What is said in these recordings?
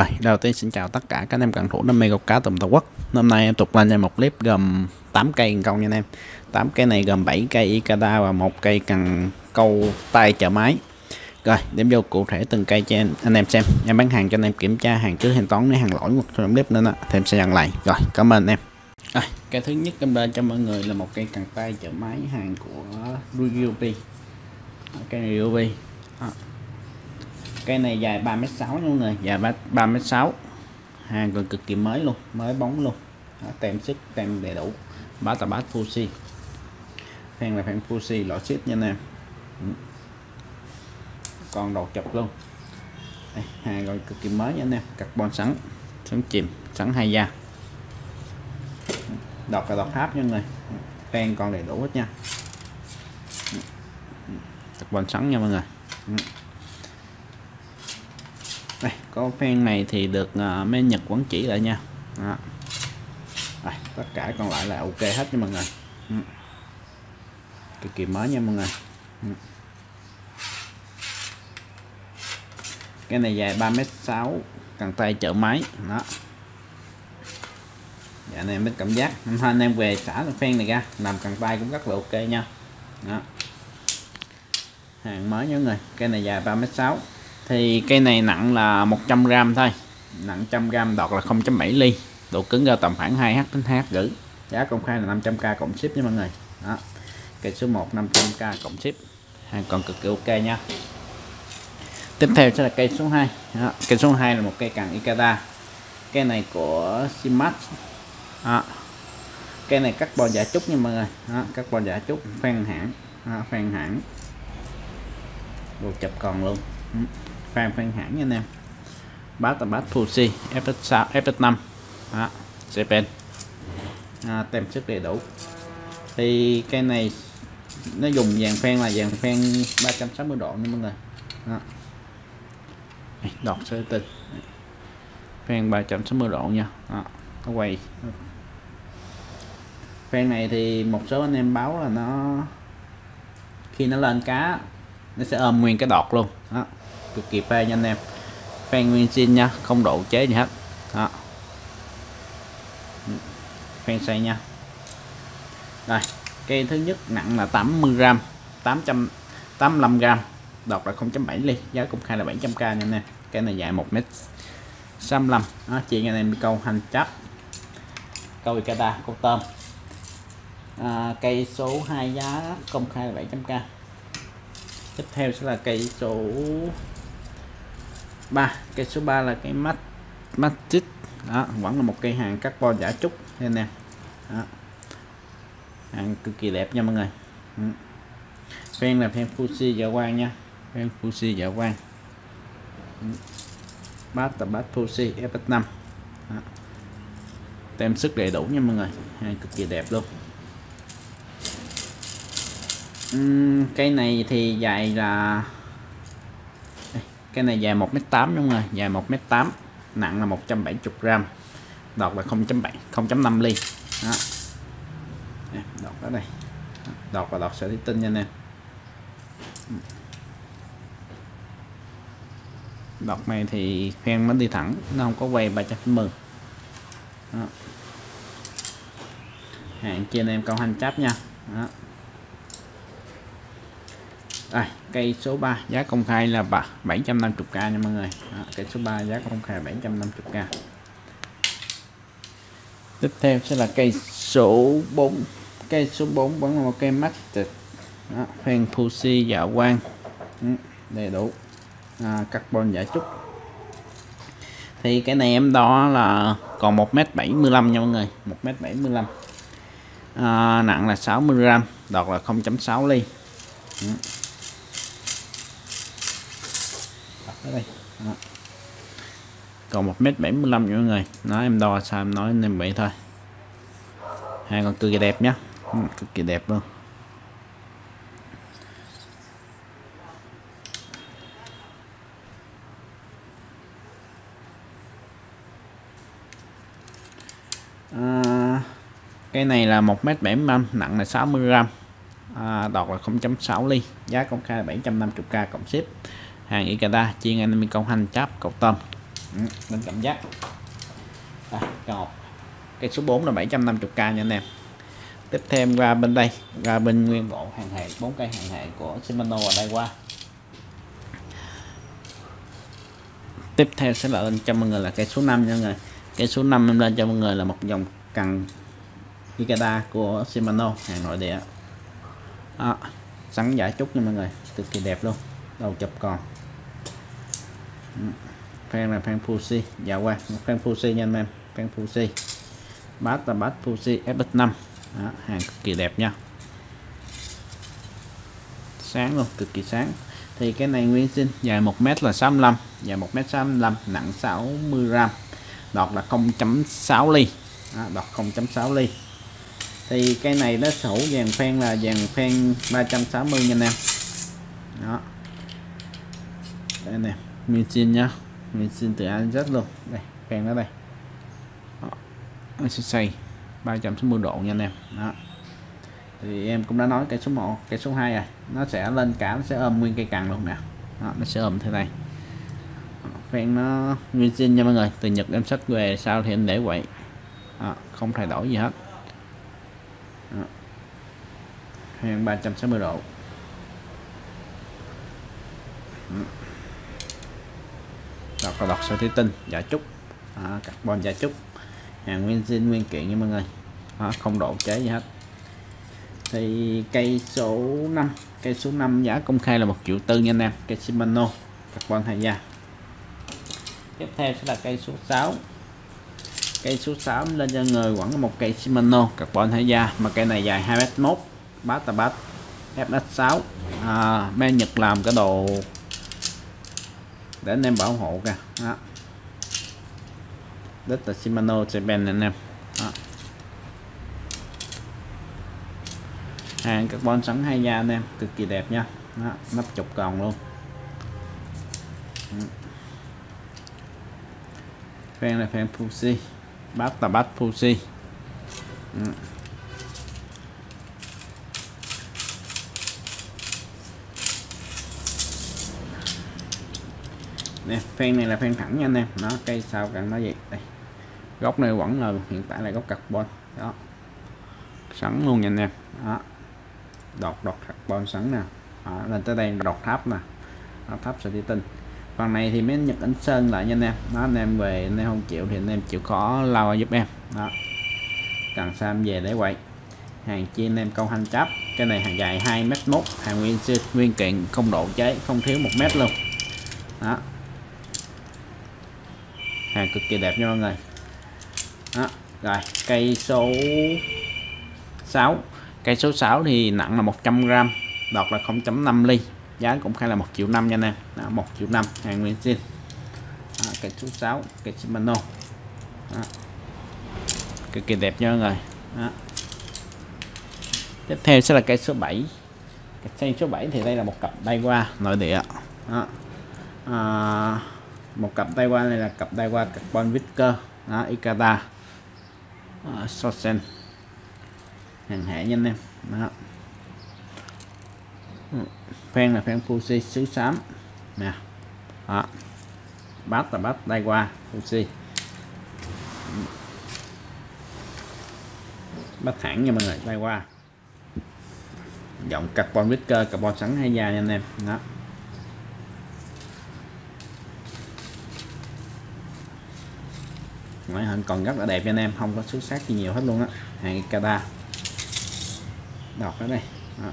Rồi, đầu tiên xin chào tất cả các anh em cận thủ đam mê câu cá tùm tổ quốc. Hôm nay em tục lên cho một clip gồm 8 cây cần câu nha anh em. 8 cây này gồm 7 cây Ikada và một cây cần câu tay chở máy. Rồi, điểm vô cụ thể từng cây cho anh, anh em xem. Em bán hàng cho anh em kiểm tra hàng trước hàng toán nếu hàng lỗi một trong clip nữa đó, thì em sẽ nhận lại. Rồi, cảm ơn anh em. Rồi, cái thứ nhất em lên cho mọi người là một cây cần tay chở máy hàng của Ryubi. Cây này Ryubi. À, cây này dài 3m6 nha mọi người. Dài 3m6 hàng còn cực kỳ mới luôn mới bóng luôn. Đó, tem sức tem đầy đủ. Bát là bát Fuji hàng là hàng Fuji lọ ship nha anh em. Ừ. Còn đầu chọc luôn. Đây, hàng còn cực kỳ mới nha anh em. Carbon sẵn sẵn chìm sẵn hai da. Đọc là đọc tháp nha người. Tem còn đầy đủ hết nha. Ừ. Ừ. Carbon sẵn nha mọi người đây có phen này thì được uh, mấy nhật quán chỉ lại nha. Đó. Đây, tất cả còn lại là ok hết nha mọi người. Ừ. cực kỳ mới nha mọi người. Ừ. cái này dài 3m6 cần tay chở máy. Đó. Dạ anh em mới cảm giác. Anh em về xả phen này ra làm cần tay cũng rất là ok nha. Đó. Hàng mới nha mọi người. Cái này dài 3m6 thì cây này nặng là 100g thôi. Nặng 100g đọt là 0.7 ly. Độ cứng ra tầm khoảng 2h đến 2h rưỡi. Giá công khai là 500k cộng ship nha mọi người. Đó. Cây số 1 500k cộng ship. Hàng còn cực kỳ ok nha. Tiếp theo sẽ là cây số 2 đó. cây số 2 là một cây càng Ikeda. Cây này của Simax đó. cây này carbon giả trúc nha mọi người. Đó. carbon giả trúc, phan hãng. Đó. phan hãng. Đồ chập còn luôn. Ừ phan phan hãng nha anh em. Bát là bát Fuji FS6 FS5 đó, Japan. À, tem sức đầy đủ. Thì cây này nó dùng vàng phen là vàng phen 360 độ nha mọi người. Đó. đọt sơ tinh? Phen 360 độ nha. Đó. nó quay. Phen này thì một số anh em báo là nó khi nó lên cá nó sẽ ôm nguyên cái đọt luôn. Đó cực kỳ phê nha anh em. Phan nguyên xin nha không độ chế gì hết. Đó. Phan xay nha. Đây cây thứ nhất nặng là 80 gram 885 gram. Đọc là 0.7 ly giá cũng khai là 700k nha anh em. Cây này dài 1 mét 65 đó, chị anh em đi câu hành chấp câu Ikata câu tôm. À, cây số 2 giá công khai là 700k tiếp theo sẽ là cây số 3 cây số 3 là cái mắt Magic đó vẫn là một cây hàng carbon giả trúc nha nè? Đó. hàng cực kỳ đẹp nha mọi người. Ừ. phen là phen Fuji dạ quang nha. Phen Fuji dạ quang. Ừ. bát là bát Fuji F5 đó. tem sức đầy đủ nha mọi người. Hàng cực kỳ đẹp luôn. Uhm, cây này thì dài là cái này dài 1m8 đúng rồi dài 1m8 nặng là 170g đọt là 0.7 0.5 ly. Đó. đọt ở đây. Đọt và đọt sẽ thủy tinh nha anh em. Đọt này thì phen nó đi thẳng, nó không có quay 310 đó. hàng trên em câu hành cháp nha. Đó. Đây, cây số 3 giá công khai là 750k nha mọi người. Đó, cây số 3 giá công khai 750k. Tiếp theo sẽ là cây số 4. Cây số 4 vẫn là một cây Master đó, phen Pussy dạ quang. Ừ, đầy đủ. À, carbon giả trúc. Thì cái này em đo là còn 1m75 nha mọi người, 1m75. À, nặng là 60g, đọt là 0.6 ly. Ừ ở đây. Đó. còn một mét bảy mươi lăm mọi người. Nó em đo sao em nói nên vậy thôi. Hai con cực kỳ đẹp nhá. Ừ, cực kỳ đẹp luôn. À, cái này là 1m75 nặng là 60g à, đọt là 0.6 ly. Giá công khai 750k cộng ship hàng Ikeda chiên anh công hành chắp cọc tôm ừ, bên cảm giác. À, cọp cái số 4 là 750k nha anh em. Tiếp theo qua bên đây ra bên nguyên bộ hàng hệ bốn cây hàng hệ của Shimano ở đây qua tiếp theo sẽ là lên cho mọi người là cây số 5 nha mọi người. Cây số 5 em lên cho mọi người là một dòng cần Ikeda của Shimano hàng nội địa. Đó, sắn giả trúc nha mọi người. Cực kỳ đẹp luôn đầu chụp còn fan ừ. là fan Fuji dạ qua fan Fuji nha anh em. Fan Fuji bát là bát Fuji FX5 đó, hàng cực kỳ đẹp nha. Sáng luôn cực kỳ sáng. Thì cái này nguyên sinh dài 1m là 65 dài 1m 65 nặng 60 gram. Đọt là 0.6 ly. Đó, đọt 0.6 ly. Thì cái này nó sổ dàn phen là dàn phen 360 nha anh em. Đó đây này mình xin nhá. Mình xin tự ăn rất luôn đây phen nó đây. Đó. mình sẽ xây 360 độ nha anh em. Đó. Thì em cũng đã nói cái số 1 cái số 2 rồi. Nó sẽ lên cả nó sẽ ôm nguyên cây càng luôn nè. Đó, nó sẽ ôm thế này. Phen nó nguyên zin nha mọi người. Từ Nhật em sách về sao thì em để vậy đó, không thay đổi gì hết. Đó. phen 360 độ đọt là đọt sợi thủy tinh giả trúc. À, carbon giả trúc. Hàng nguyên zin nguyên kiện nha mọi người. À, không độ cháy gì hết. Thì cây số 5 cây số 5 giá công khai là một triệu tư nha anh em cây Shimano carbon hai da. Tiếp theo sẽ là cây số 6 cây số 6 lên cho người quẳng một cây Shimano carbon hai da. Mà cây này dài 2m1 bát là bát FS6 à, bên Nhật làm cái đồ để anh em bảo hộ kìa. Đó. Đất là Shimano Japan anh em. Đó. hàng carbon sẵn hai da anh em cực kỳ đẹp nha. Đó, nắp chục còn luôn. Phen là phen Fuji bát là bát Fuji nè phen này là phen thẳng nha anh em. Nó cây sao cần nó vậy. Đây. Góc này vẫn là hiện tại là góc carbon. Đó. Sẵn luôn nha anh em. Đó. Đọt đọt carbon sẵn nè. Đó, lên tới đây đọt tháp nè. Đó, tháp sẽ đi tinh. Phần này thì mấy nhật ảnh sơn lại nha anh em. Đó anh em về anh em không chịu thì anh em chịu khó lao giúp em. Đó. Cần sam về để quậy. Hàng chi anh em câu hành chấp cái này hàng dài 2 mét mốt hàng nguyên nguyên kiện không độ cháy không thiếu một mét luôn. Đó hàng cực kỳ đẹp nha mọi người. Đó rồi cây số 6 cây số 6 thì nặng là 100g đọt là 0.5 ly giá cũng khai là 1 triệu 5 nha nè 1 triệu 5 hàng nguyên xin. Đó, cây số 6 cây Shimano đó. cực kỳ đẹp nha mọi người. Đó. tiếp theo sẽ là cây số 7 cây số 7 thì đây là một cặp đai qua nội địa. Đó. À, một cặp tay qua này là cặp tay qua carbon vicker, đó, Ikata. Uh, Sosen hàng hệ nha anh em. Đó. Ừ, phen là phen Fuji xứ xám. Nè. Đó. Bát là bát tay qua Fuji. Bát thẳng nha mọi người tay qua. Giọng carbon vicker carbon sẵn hay da nha anh em. Đó. Ngoại hình còn rất là đẹp anh em, không có xuất sắc gì nhiều hết luôn á. Hàng Kada đọt ở đây. Đó.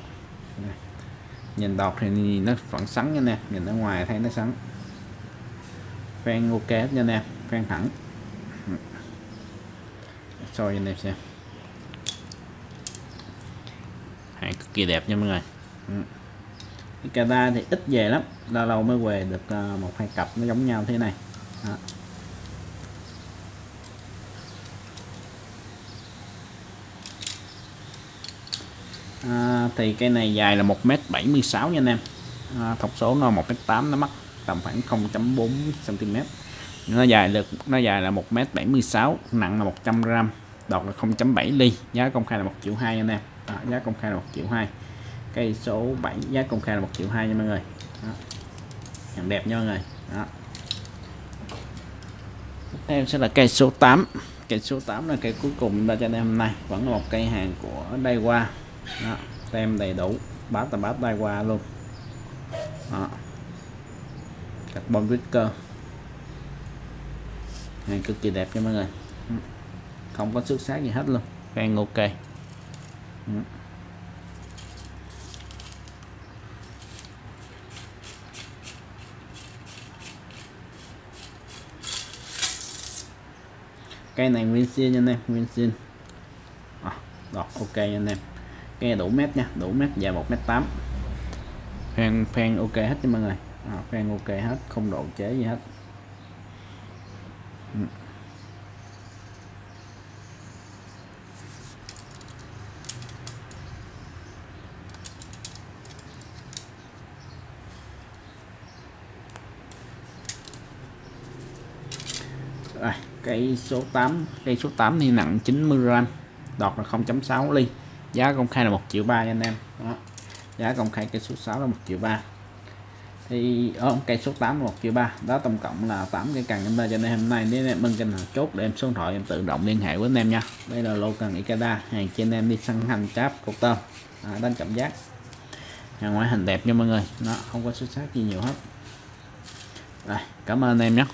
nhìn đọt thì nó vẫn sắn nha anh em. Nhìn ở ngoài thấy nó sắn. Phan ok hết nha anh em. Phan thẳng. Ừ. Soi cho anh em xem. Hàng cực kỳ đẹp nha mọi người. Ừ. Thì ít về lắm. Lâu lâu mới về được ờ, một hai cặp nó giống nhau thế này. Đó. À, thì cái này dài là 1m76 nha anh em. À, thọc số nó 1m8 nó mắc tầm khoảng 0.4 cm nó dài được nó dài là 1m76 nặng là 100g đọt là 0.7 ly giá công khai là 1 triệu 2 anh em. À, giá công khai là 1 triệu 2 cây số 7 giá công khai là 1 triệu 2 nha mọi người. Đó. hàng đẹp nha mọi người. Đó. tiếp theo sẽ là cây số 8 cây số 8 là cây cuối cùng chúng ta cho anh em hôm nay. Vẫn là một cây hàng của Daiwa đó, tem đầy đủ bát là bát Daiwa luôn. Đó. carbon wicker này cực kỳ đẹp cho mọi người. Ừ. Không có xước xác gì hết luôn. Fan ok. Ừ. cây này nguyên xin nha anh em nguyên xin à, đọc ok nha anh em cây đủ mét nha đủ mét dài một mét tám. Fan fan ok hết nha mọi người. À, fan ok hết không độ chế gì hết. Ừ. À, Rồi, cây số 8 cây số 8 thì nặng 90 g đọt là 0.6 ly giá công khai là 1 triệu ba nha anh em. Đó. giá công khai cây số 6 là 1 triệu ba. Thì ờ, ở cây số 8 là 1 triệu ba. Đó tổng cộng là 8 cây cần em ra cho nên hôm nay nếu em bên kênh nào chốt để em số điện thoại em tự động liên hệ với anh em nha. Đây là lô cần Ikeda hàng trên em đi săn hành cháp cục tôm. À, đánh cảm giác. Hàng ngoại hình đẹp nha mọi người. Nó không có xuất sắc gì nhiều hết. Rồi cảm ơn anh em nhé.